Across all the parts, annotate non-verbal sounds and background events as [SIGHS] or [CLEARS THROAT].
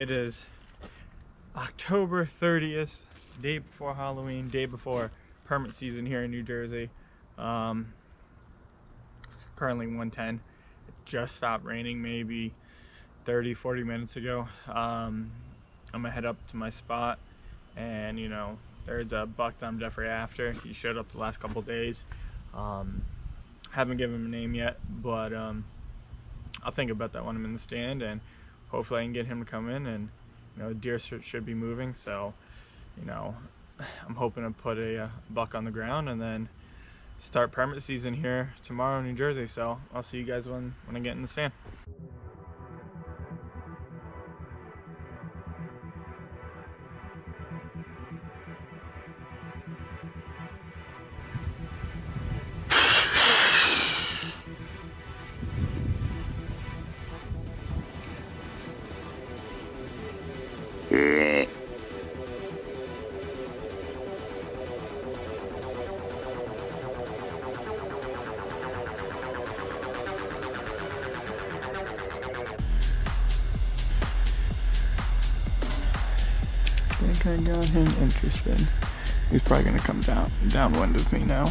It is October 30th, day before Halloween, day before permit season here in New Jersey. Um, currently 110. It just stopped raining maybe 30, 40 minutes ago. Um, I'm gonna head up to my spot and you know, there's a buck that I'm definitely after. He showed up the last couple days. Um, haven't given him a name yet, but um, I'll think about that when I'm in the stand and hopefully I can get him to come in and you know deer should be moving. So you know [SIGHS] I'm hoping to put a, a, uh, buck on the ground and then start permit season here tomorrow in New Jersey. So I'll see you guys when when I get in the stand think I got him interested. He's probably gonna come down downwind of me now.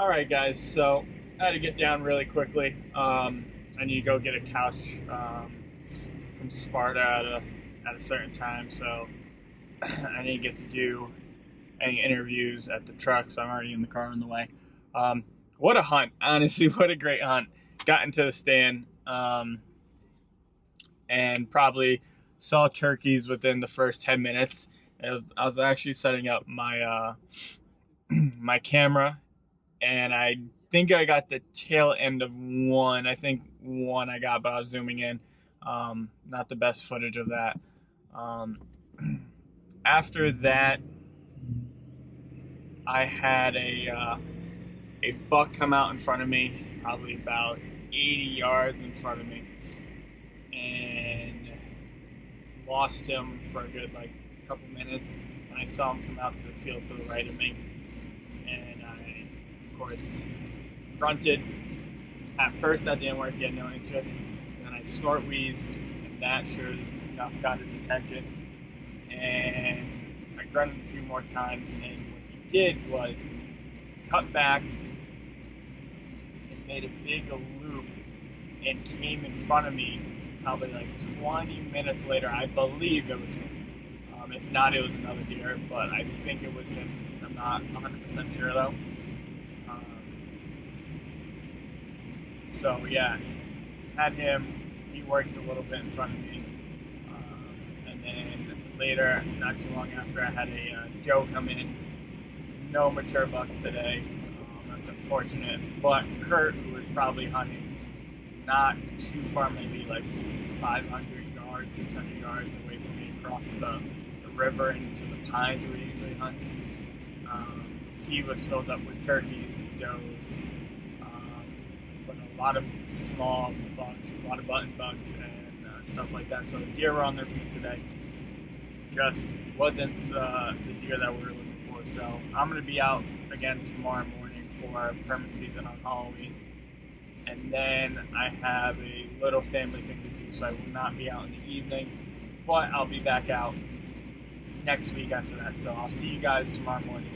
All right, guys. So I had to get down really quickly. Um, I need to go get a couch um, from Sparta at a, at a certain time. So [CLEARS THROAT] I to get to do any interviews at the truck. So I'm already in the car on the way. Um, what a hunt! Honestly, [LAUGHS] what a great hunt. Got into the stand um, and probably saw turkeys within the first 10 minutes. Was, I was actually setting up my uh, [CLEARS THROAT] my camera and I think I got the tail end of one. I think one I got, but I was zooming in. Um, not the best footage of that. Um, [CLEARS THROAT] after that, I had a uh, a buck come out in front of me, probably about 80 yards in front of me, and lost him for a good like couple minutes. And I saw him come out to the field to the right of me, and course, grunted. At first, that didn't work. He had no interest. And then I snort wheezed, and that sure enough got his attention. And I grunted a few more times, and what he did was cut back and made a big loop and came in front of me probably like 20 minutes later. I believe it was him. Um, if not, it was another deer, but I think it was him. I'm not 100% sure though. Um, so yeah, had him. He worked a little bit in front of me, um, and then later, not too long after, I had a uh, doe come in. No mature bucks today. Um, that's unfortunate. But Kurt, who was probably hunting not too far, maybe like 500 yards, 600 yards away from me across the, the river into the pines where he usually hunts. Um, he was filled up with turkeys, does, a lot of small bucks, a lot of button bucks, and uh, stuff like that. So the deer were on their feet today. Just wasn't the, the deer that we were looking for. So I'm going to be out again tomorrow morning for permit season on Halloween and then I have a little family thing to do, so I will not be out in the evening, but I'll be back out next week after that. So I'll see you guys tomorrow morning.